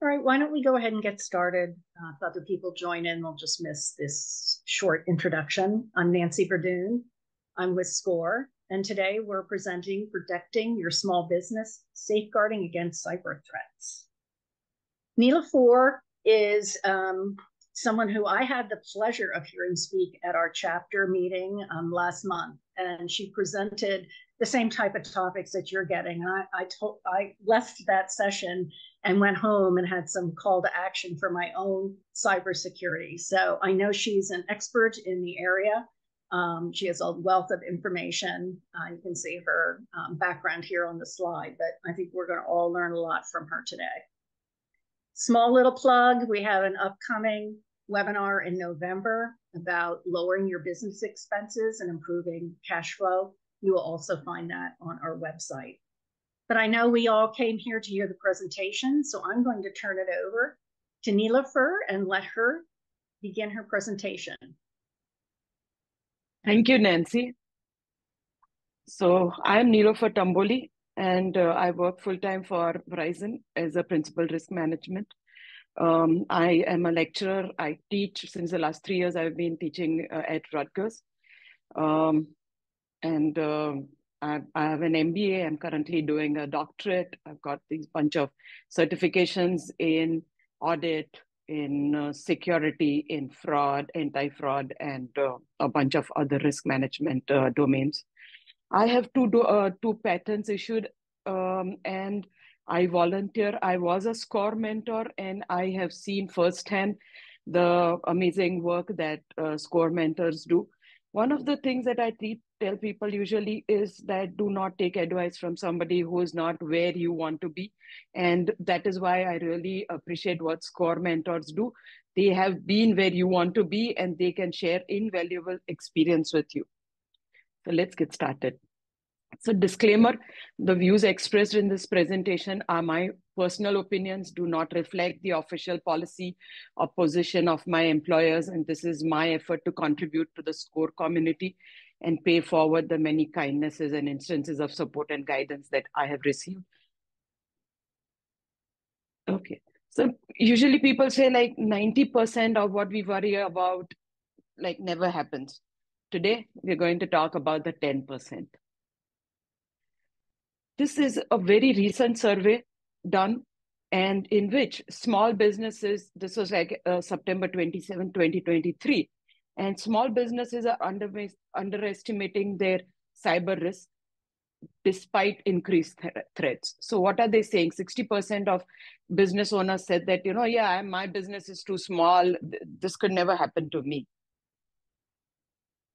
All right, why don't we go ahead and get started? Uh, if other people join in, they'll just miss this short introduction. I'm Nancy Verdoon. I'm with SCORE, and today we're presenting Protecting Your Small Business, Safeguarding Against Cyber Threats. Nilofer is um, someone who I had the pleasure of hearing speak at our chapter meeting um, last month, and she presented the same type of topics that you're getting. And I, I told I left that session and went home and had some call to action for my own cybersecurity. So I know she's an expert in the area. Um, she has a wealth of information. Uh, you can see her um, background here on the slide, but I think we're going to all learn a lot from her today. Small little plug we have an upcoming webinar in November about lowering your business expenses and improving cash flow. You will also find that on our website. But I know we all came here to hear the presentation, so I'm going to turn it over to Nilofer and let her begin her presentation. Thank you, Nancy. So I'm Nilofer Tamboli, and uh, I work full-time for Verizon as a principal risk management. Um, I am a lecturer. I teach since the last three years. I've been teaching uh, at Rutgers. Um, and uh, I, I have an MBA. I'm currently doing a doctorate. I've got these bunch of certifications in audit, in uh, security, in fraud, anti-fraud, and uh, a bunch of other risk management uh, domains. I have two do, uh, two patents issued, um, and I volunteer. I was a SCORE mentor, and I have seen firsthand the amazing work that uh, SCORE mentors do. One of the things that I tell people usually is that do not take advice from somebody who is not where you want to be. And that is why I really appreciate what SCORE mentors do. They have been where you want to be and they can share invaluable experience with you. So let's get started. So disclaimer, the views expressed in this presentation are my personal opinions, do not reflect the official policy or position of my employers, and this is my effort to contribute to the SCORE community and pay forward the many kindnesses and instances of support and guidance that I have received. Okay, so usually people say like 90% of what we worry about like never happens. Today, we're going to talk about the 10%. This is a very recent survey done and in which small businesses, this was like uh, September 27, 2023, and small businesses are under, underestimating their cyber risk despite increased th threats. So what are they saying? 60% of business owners said that, you know, yeah, my business is too small. This could never happen to me.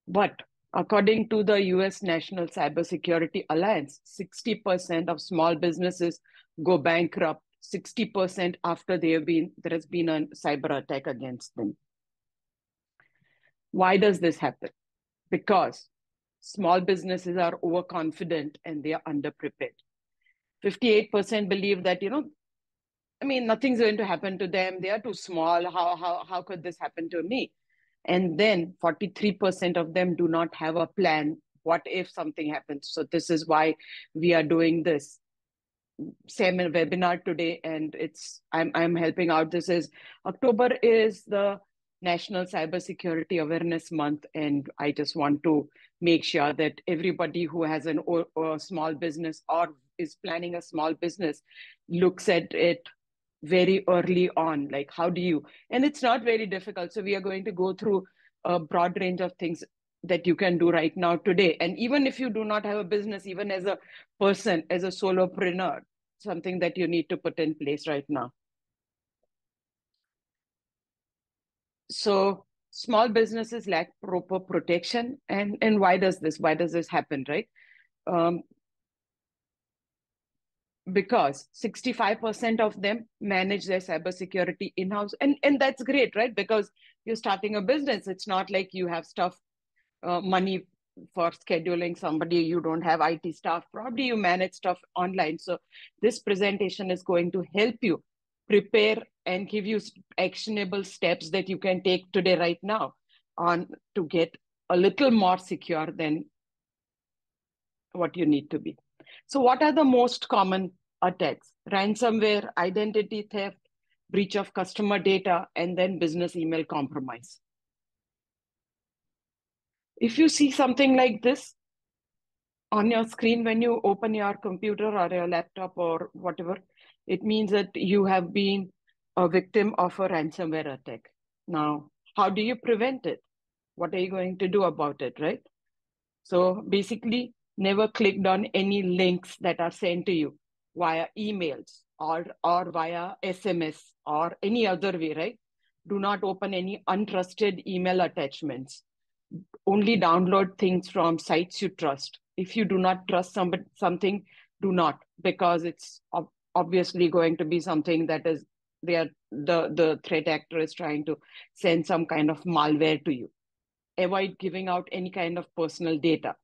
But According to the US National Cybersecurity Alliance, 60% of small businesses go bankrupt 60% after they have been there has been a cyber attack against them. Why does this happen? Because small businesses are overconfident and they are underprepared. 58% believe that, you know, I mean, nothing's going to happen to them. They are too small. How, how, how could this happen to me? And then 43% of them do not have a plan. What if something happens? So this is why we are doing this same webinar today. And it's I'm I'm helping out. This is October is the National Cybersecurity Awareness Month, and I just want to make sure that everybody who has an or, or small business or is planning a small business looks at it very early on like how do you and it's not very difficult. So we are going to go through a broad range of things that you can do right now today. And even if you do not have a business even as a person as a solopreneur something that you need to put in place right now. So small businesses lack proper protection. And and why does this why does this happen right? Um, because 65% of them manage their cybersecurity in-house. And and that's great right? Because you're starting a business. It's not like you have stuff uh, money for scheduling somebody. You don't have IT staff. Probably you manage stuff online. So this presentation is going to help you prepare and give you actionable steps that you can take today right now on to get a little more secure than what you need to be so what are the most common attacks? Ransomware, identity theft, breach of customer data, and then business email compromise. If you see something like this on your screen when you open your computer or your laptop or whatever, it means that you have been a victim of a ransomware attack. Now, how do you prevent it? What are you going to do about it, right? So basically, never clicked on any links that are sent to you via emails or, or via SMS or any other way, right? Do not open any untrusted email attachments. Only download things from sites you trust. If you do not trust somebody, something, do not, because it's obviously going to be something that is they are the the threat actor is trying to send some kind of malware to you avoid giving out any kind of personal data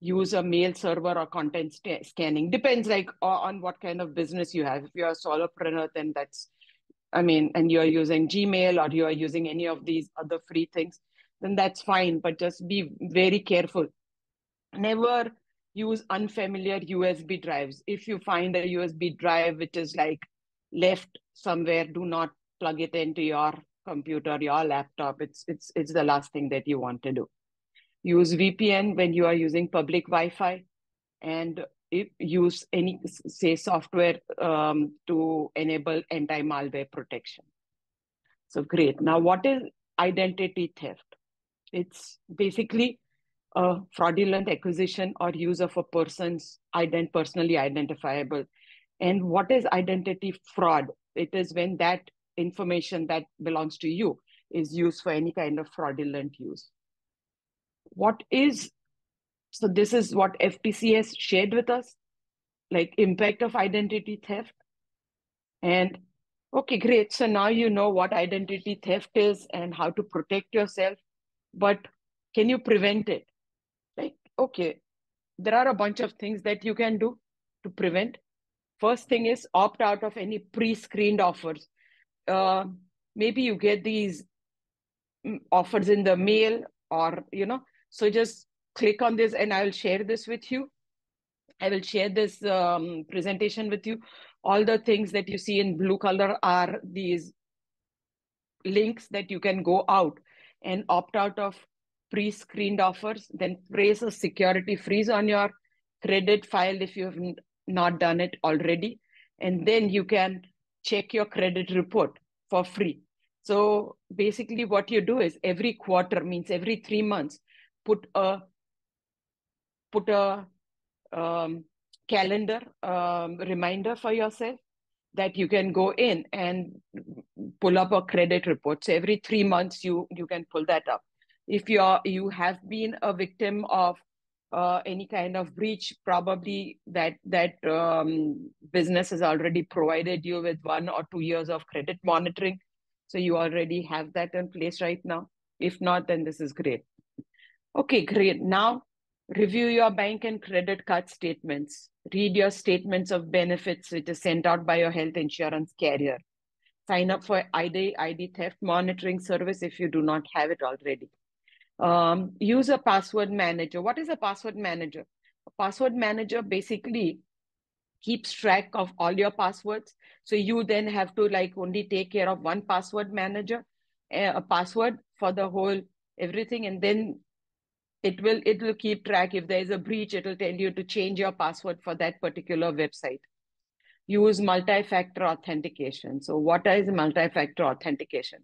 use a mail server or content scanning. Depends like on what kind of business you have. If you're a solopreneur then that's i mean and you're using gmail or you're using any of these other free things then that's fine. But just be very careful. Never use unfamiliar usb drives. If you find a usb drive which is like left somewhere do not plug it into your computer your laptop. It's it's it's the last thing that you want to do use vpn when you are using public wi-fi and if use any say software um, to enable anti-malware protection. So great. Now what is identity theft? It's basically a fraudulent acquisition or use of a person's ident personally identifiable. And what is identity fraud? It is when that information that belongs to you is used for any kind of fraudulent use. What is, so this is what FTC has shared with us, like impact of identity theft. And okay, great. So now you know what identity theft is and how to protect yourself, but can you prevent it? Like, okay, there are a bunch of things that you can do to prevent. First thing is opt out of any pre-screened offers. Uh, maybe you get these mm, offers in the mail or, you know, so just click on this and I will share this with you. I will share this um, presentation with you. All the things that you see in blue color are these links that you can go out and opt out of pre-screened offers, then place a security freeze on your credit file if you have not done it already. And then you can check your credit report for free. So basically what you do is every quarter means every three months, put a put a um, calendar um, reminder for yourself that you can go in and pull up a credit report. So every three months you you can pull that up. If you are you have been a victim of uh, any kind of breach, probably that that um, business has already provided you with one or two years of credit monitoring. So you already have that in place right now. If not, then this is great. Okay, great. Now review your bank and credit card statements. Read your statements of benefits, which is sent out by your health insurance carrier. Sign up for ID, ID theft monitoring service if you do not have it already um, use a password manager. What is a password manager? A password manager basically keeps track of all your passwords. So you then have to like only take care of one password manager, eh, a password for the whole everything, and then it will it will keep track. If there is a breach, it will tell you to change your password for that particular website. Use multi-factor authentication. So what is multi-factor authentication?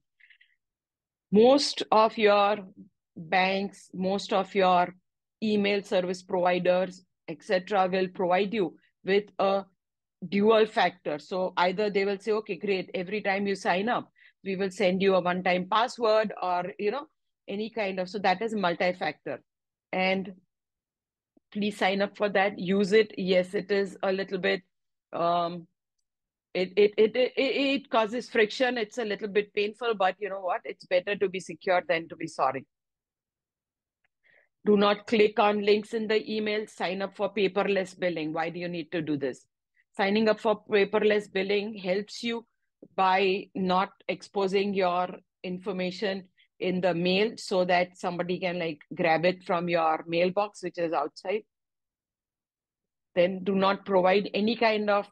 Most of your banks, most of your email service providers, etc., will provide you with a dual factor. So either they will say, okay, great, every time you sign up, we will send you a one-time password or you know any kind of so that is multi-factor. And please sign up for that. Use it. Yes, it is a little bit um it, it it it it causes friction. It's a little bit painful, but you know what? It's better to be secure than to be sorry. Do not click on links in the email. Sign up for paperless billing. Why do you need to do this? Signing up for paperless billing helps you by not exposing your information in the mail so that somebody can like grab it from your mailbox, which is outside. Then do not provide any kind of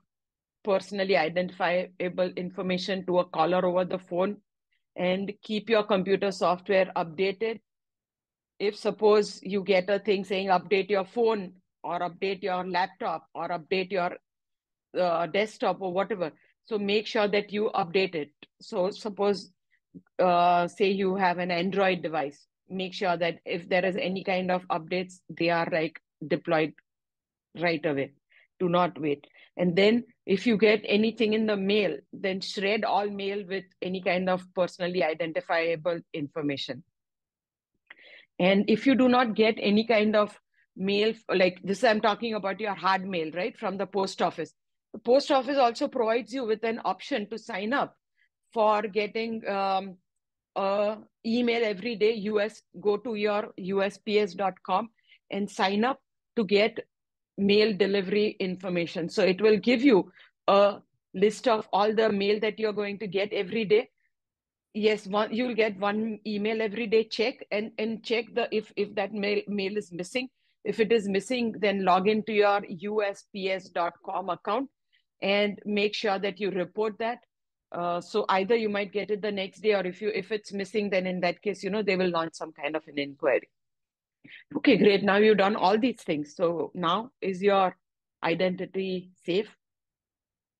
personally identifiable information to a caller over the phone and keep your computer software updated. If suppose you get a thing saying update your phone or update your laptop or update your uh, desktop or whatever, so make sure that you update it. So suppose, uh, say you have an Android device, make sure that if there is any kind of updates, they are like deployed right away. Do not wait. And then if you get anything in the mail, then shred all mail with any kind of personally identifiable information. And if you do not get any kind of mail, like this, I'm talking about your hard mail, right, from the post office. The post office also provides you with an option to sign up for getting um, email every day. US go to your USPS.com and sign up to get mail delivery information. So it will give you a list of all the mail that you're going to get every day. Yes, one you'll get one email every day. Check and and check the if if that mail mail is missing. If it is missing, then log into your USPS.com account and make sure that you report that. Uh, so either you might get it the next day, or if you if it's missing, then in that case, you know they will launch some kind of an inquiry. Okay, great. Now you've done all these things. So now is your identity safe?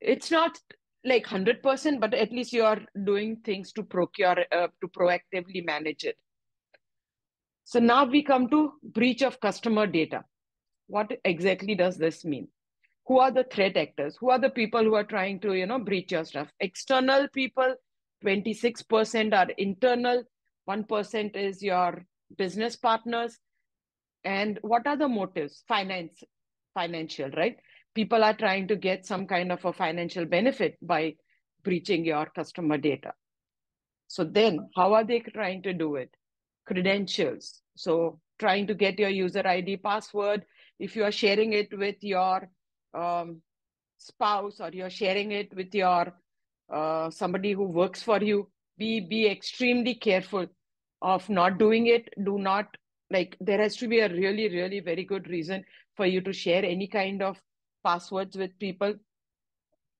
It's not like hundred percent, but at least you are doing things to procure uh, to proactively manage it. So now we come to breach of customer data. What exactly does this mean? Who are the threat actors? Who are the people who are trying to you know breach your stuff? External people 26% are internal 1% is your business partners. And what are the motives? Finance financial right? People are trying to get some kind of a financial benefit by breaching your customer data. So then how are they trying to do it? Credentials. So trying to get your user id password. If you are sharing it with your um, spouse or you're sharing it with your uh, somebody who works for you be be extremely careful of not doing it. Do not like there has to be a really really very good reason for you to share any kind of passwords with people.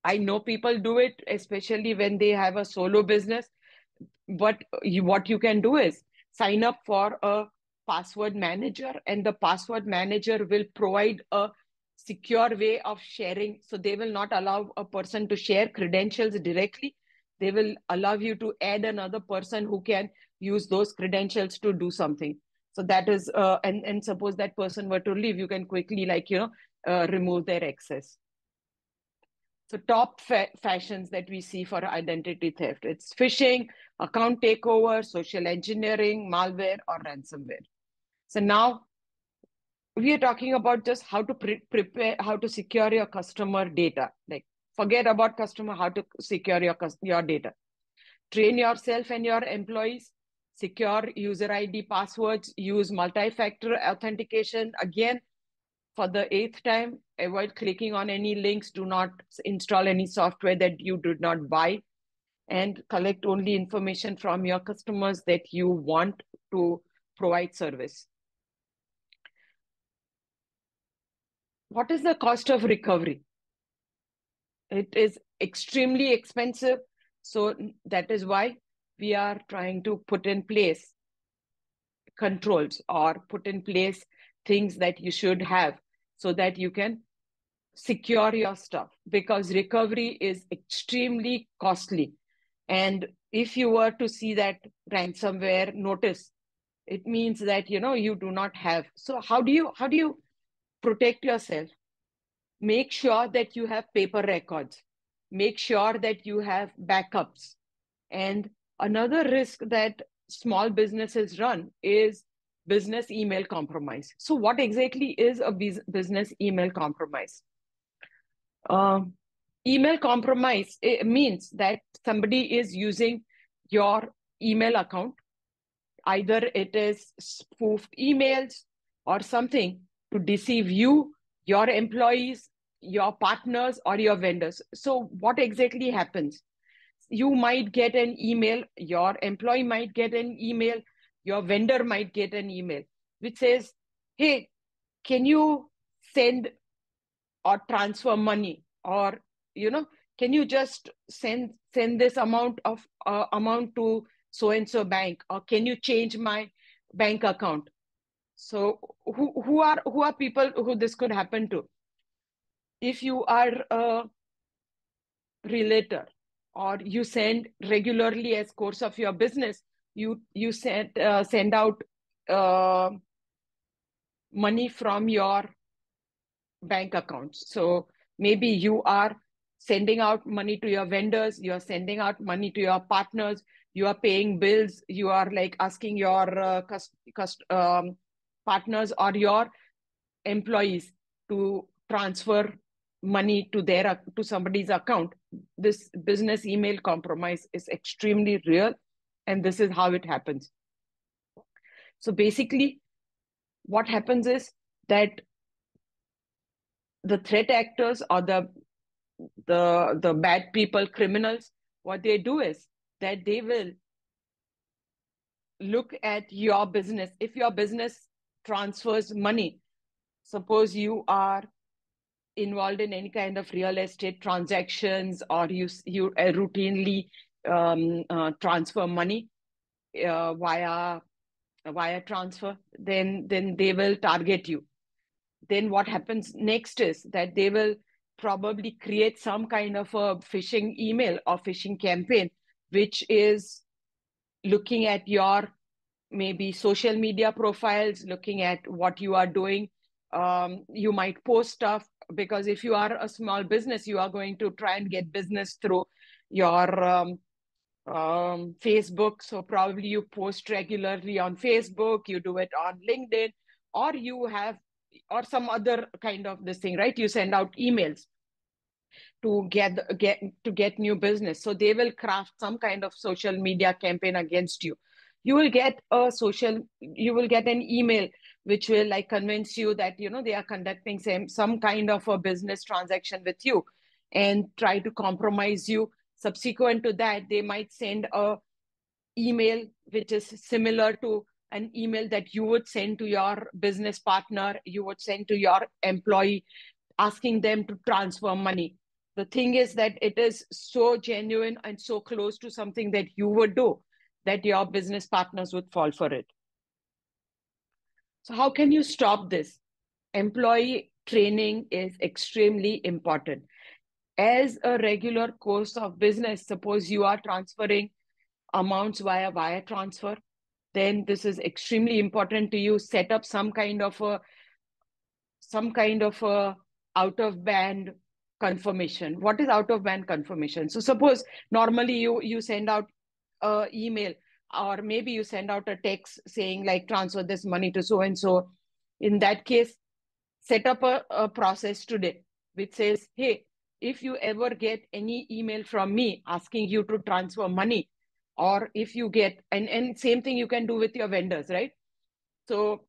I know people do it especially when they have a solo business. But you, what you can do is sign up for a password manager and the password manager will provide a secure way of sharing. So they will not allow a person to share credentials directly. They will allow you to add another person who can use those credentials to do something. So that is, uh, and, and suppose that person were to leave, you can quickly like, you know, uh, remove their access. So top fa fashions that we see for identity theft, it's phishing, account takeover, social engineering, malware, or ransomware. So now we are talking about just how to pre prepare, how to secure your customer data. Like forget about customer, how to secure your, your data. Train yourself and your employees, secure user ID passwords, use multi-factor authentication. Again, for the eighth time, avoid clicking on any links. Do not install any software that you did not buy and collect only information from your customers that you want to provide service. What is the cost of recovery? It is extremely expensive. So that is why we are trying to put in place controls or put in place things that you should have so that you can secure your stuff because recovery is extremely costly. And if you were to see that ransomware notice, it means that you know you do not have. So how do you how do you protect yourself. Make sure that you have paper records. Make sure that you have backups. And another risk that small businesses run is business email compromise. So, what exactly is a business email compromise? Um, email compromise means that somebody is using your email account. Either it is spoofed emails or something to deceive you, your employees, your partners, or your vendors. So, what exactly happens? You might get an email, your employee might get an email, your vendor might get an email which says, Hey, can you send or transfer money? Or, you know, can you just send send this amount of uh, amount to so and so bank or can you change my bank account so who who are who are people who this could happen to? If you are a relator or you send regularly as course of your business you you send uh, send out uh, money from your bank accounts so maybe you are sending out money to your vendors you're sending out money to your partners you are paying bills you are like asking your uh, cust- cust- um, partners or your employees to transfer money to their to somebody's account this business email compromise is extremely real and this is how it happens. So basically what happens is that the threat actors or the the the bad people criminals what they do is that they will look at your business. If your business transfers money. Suppose you are involved in any kind of real estate transactions or you you uh, routinely um, uh, transfer money uh, via via transfer then then they will target you. Then what happens next is that they will probably create some kind of a phishing email or phishing campaign which is looking at your maybe social media profiles looking at what you are doing um, you might post stuff because if you are a small business you are going to try and get business through your um, um, facebook. So probably you post regularly on facebook you do it on linkedin or you have or some other kind of this thing right? You send out emails to get get to get new business. So they will craft some kind of social media campaign against you you will get a social you will get an email which will like convince you that you know they are conducting some some kind of a business transaction with you and try to compromise you. Subsequent to that they might send a email which is similar to an email that you would send to your business partner you would send to your employee asking them to transfer money. The thing is that it is so genuine and so close to something that you would do that your business partners would fall for it. So how can you stop this? Employee training is extremely important. As a regular course of business suppose you are transferring amounts via wire transfer then this is extremely important to you. Set up some kind of a some kind of a out of band confirmation. What is out of band confirmation? So suppose normally you you send out a email or maybe you send out a text saying like transfer this money to so and so in that case set up a, a process today which says hey if you ever get any email from me asking you to transfer money or if you get and, and same thing you can do with your vendors right? So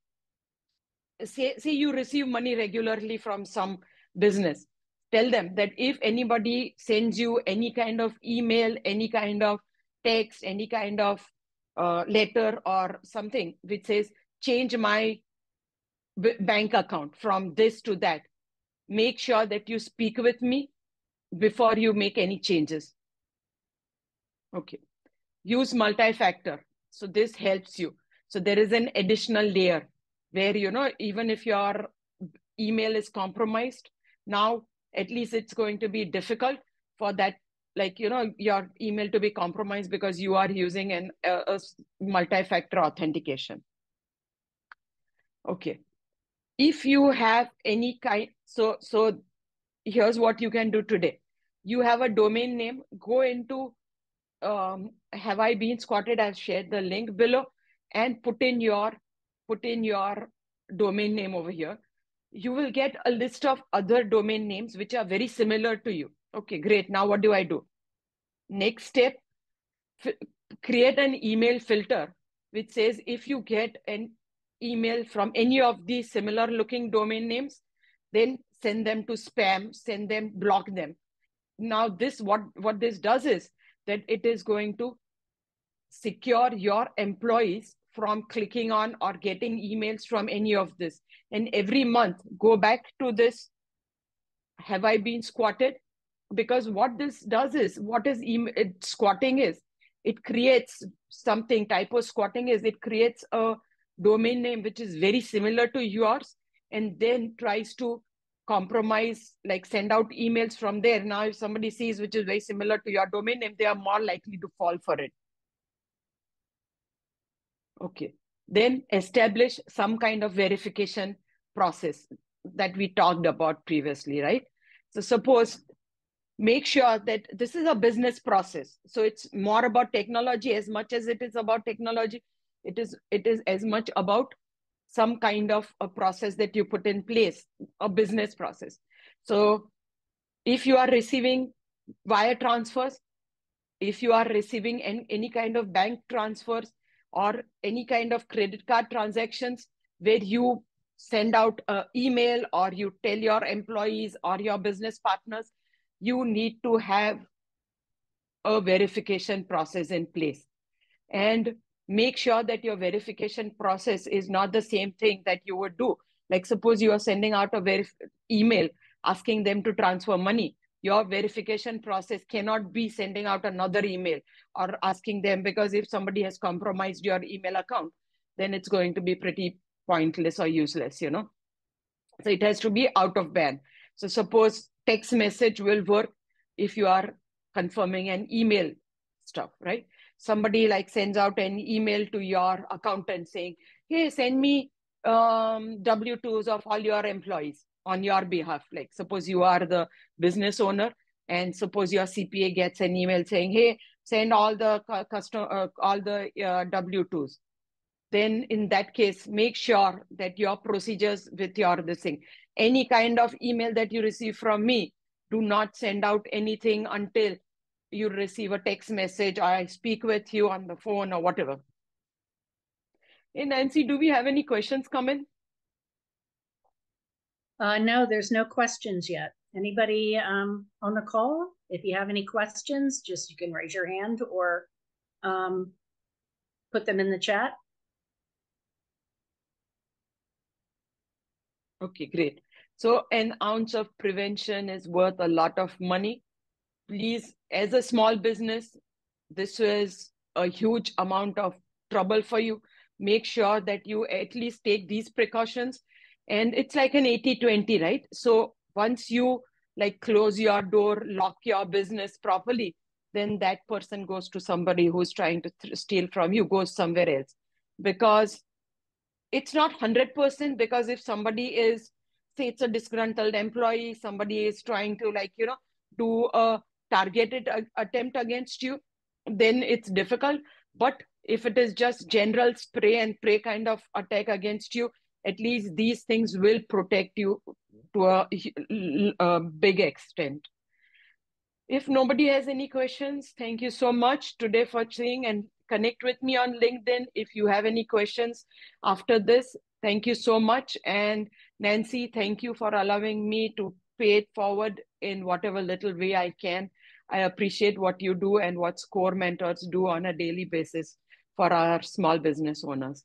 say say you receive money regularly from some business tell them that if anybody sends you any kind of email any kind of text any kind of uh, letter or something which says change my bank account from this to that. Make sure that you speak with me before you make any changes. Okay. Use multi-factor. So this helps you. So there is an additional layer where you know even if your email is compromised now at least it's going to be difficult for that like you know your email to be compromised because you are using an a, a multi-factor authentication. Okay. If you have any kind so so here's what you can do today. You have a domain name. Go into um, have i been squatted i've shared the link below. And put in your put in your domain name over here. You will get a list of other domain names which are very similar to you Okay, great. Now what do I do? Next step, create an email filter which says if you get an email from any of these similar looking domain names, then send them to spam, send them, block them. Now this, what, what this does is that it is going to secure your employees from clicking on or getting emails from any of this. And every month, go back to this. Have I been squatted? Because what this does is what is email it, squatting is it creates something typo squatting is it creates a domain name which is very similar to yours and then tries to compromise like send out emails from there. Now if somebody sees which is very similar to your domain name they are more likely to fall for it. Okay. Then establish some kind of verification process that we talked about previously right? So suppose make sure that this is a business process. So it's more about technology as much as it is about technology. It is it is as much about some kind of a process that you put in place a business process. So if you are receiving wire transfers if you are receiving any, any kind of bank transfers or any kind of credit card transactions where you send out an email or you tell your employees or your business partners you need to have a verification process in place. And make sure that your verification process is not the same thing that you would do. Like suppose you are sending out a verif- email asking them to transfer money. Your verification process cannot be sending out another email or asking them because if somebody has compromised your email account then it's going to be pretty pointless or useless you know? So it has to be out of band so suppose text message will work if you are confirming an email stuff, right? Somebody like sends out an email to your accountant saying, hey, send me um, W-2s of all your employees on your behalf. Like suppose you are the business owner and suppose your CPA gets an email saying, hey, send all the custom, uh, all the uh, W-2s. Then in that case, make sure that your procedures with your this thing any kind of email that you receive from me, do not send out anything until you receive a text message or I speak with you on the phone or whatever. Hey, Nancy, do we have any questions coming? Uh, no, there's no questions yet. Anybody um, on the call? If you have any questions, just you can raise your hand or um, put them in the chat. Okay, great. So an ounce of prevention is worth a lot of money. Please, as a small business, this is a huge amount of trouble for you. Make sure that you at least take these precautions. And it's like an 80-20, right? So once you like close your door, lock your business properly, then that person goes to somebody who's trying to steal from you, goes somewhere else. Because it's not 100% because if somebody is say it's a disgruntled employee somebody is trying to like you know do a targeted attempt against you then it's difficult. But if it is just general spray and pray kind of attack against you at least these things will protect you to a, a big extent. If nobody has any questions thank you so much today for seeing and connect with me on linkedin. If you have any questions after this thank you so much and Nancy, thank you for allowing me to pay it forward in whatever little way I can. I appreciate what you do and what SCORE mentors do on a daily basis for our small business owners.